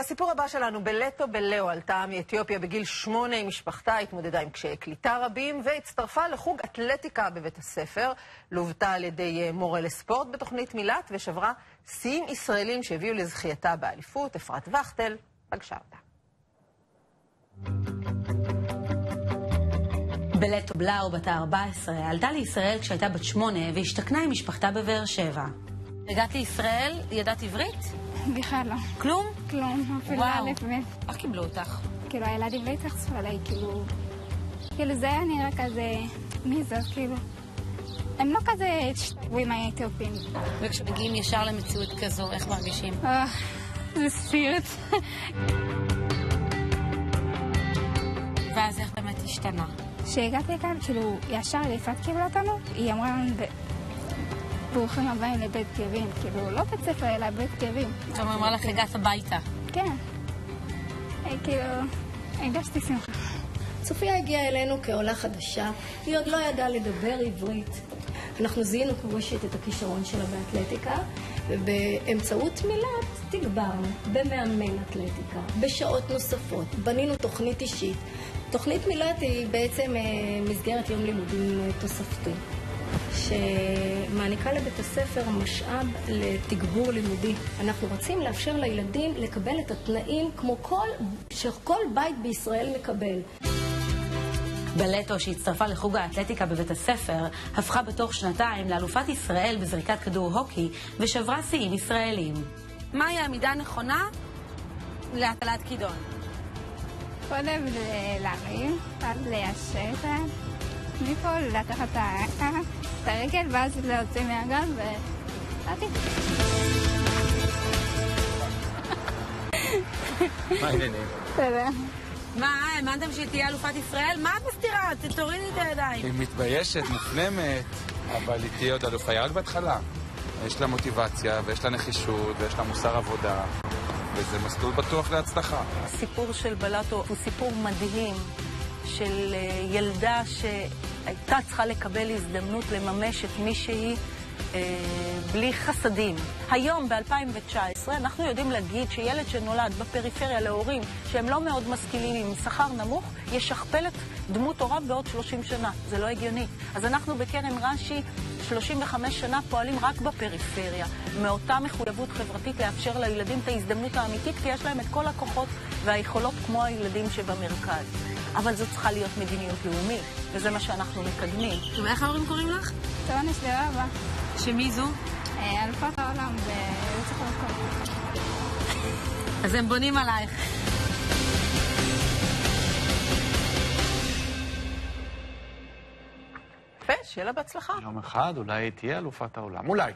הסיפור הבא שלנו, בלטו בלאו עלתה מאתיופיה בגיל שמונה עם משפחתה, התמודדה עם קשיי קליטה רבים והצטרפה לחוג אתלטיקה בבית הספר. לוותה על ידי מורה לספורט בתוכנית מילת ושברה שיאים ישראלים שהביאו לזכייתה באליפות. אפרת וכטל פגשה אותה. בלטו בלאו, בת ה-14, עלתה לישראל כשהייתה בת שמונה והשתכנה עם משפחתה בבאר שבע. הגעת לישראל, ידעת עברית? בכלל לא. כלום? כלום, אפילו. א' ב'. איך קיבלו אותך? כאילו, הילדים לא התייחסו אליי, כאילו... כאילו, זה היה נראה כזה... מי זאת, כאילו? הם לא כזה שטובים האתיופים. וכשמגיעים ישר למציאות כזו, איך מרגישים? אה, זה ספירט. ואז איך באמת השתנה? כשהגעתי לכאן, כאילו, ישר יפעת קיבלה אותנו, היא אמרה לנו, ברוכים הבאים לבית כאבים. כאילו, לא בית ספר, אלא בית כאבים. עכשיו הוא אמר לך, הגעת הביתה. כן. אה, כאילו, הרגשתי שמחה. צופיה הגיעה אלינו כעולה חדשה, היא עוד לא ידעה לדבר עברית. אנחנו זיהינו כראשית את הכישרון שלה באתלטיקה, ובאמצעות מילת תגברנו במאמן אתלטיקה, בשעות נוספות, בנינו תוכנית אישית. תוכנית מילת היא בעצם אה, מסגרת יום לימודים אה, תוספתי, שמעניקה לבית הספר משאב לתגבור לימודי. אנחנו רוצים לאפשר לילדים לקבל את התנאים כמו כל, שכל בית בישראל מקבל. בלטו, שהצטרפה לחוג האתלטיקה בבית הספר, הפכה בתוך שנתיים לאלופת ישראל בזריקת כדור הוקי ושברה שיאים ישראלים. מהי העמידה הנכונה להטלת כידון? קודם להרים, ואז ליישר. מפה לקחת את ה- הרגל, ואז להוציא מהגב, ו... באתי. מה העניינים? בסדר. מה, האמנתם שהיא תהיה אלופת ישראל? מה את מסתירה? תורידי את הידיים. היא מתביישת, מופנמת, אבל היא תהיה עוד אלופה, היא רק בהתחלה. יש לה מוטיבציה, ויש לה נחישות, ויש לה מוסר עבודה, וזה מסלול בטוח להצלחה. הסיפור של בלטו הוא סיפור מדהים של אה, ילדה שהייתה צריכה לקבל הזדמנות לממש את מי שהיא בלי חסדים. היום, ב-2019, אנחנו יודעים להגיד שילד שנולד בפריפריה להורים שהם לא מאוד משכילים עם שכר נמוך, ישכפל את דמות הוריו בעוד 30 שנה. זה לא הגיוני. אז אנחנו בקרן רש"י 35 שנה פועלים רק בפריפריה, מאותה מחויבות חברתית לאפשר לילדים את ההזדמנות האמיתית, כי יש להם את כל הכוחות והיכולות כמו הילדים שבמרכז. אבל זו צריכה להיות מדיניות לאומית, וזה מה שאנחנו מקדמים. ואיך ההורים קוראים לך? טוענת לרבה, שמי זו? אה, אלופת העולם ברצח. אז הם בונים עלייך. יפה, שיהיה לה בהצלחה. יום אחד אולי תהיה אלופת העולם. אולי.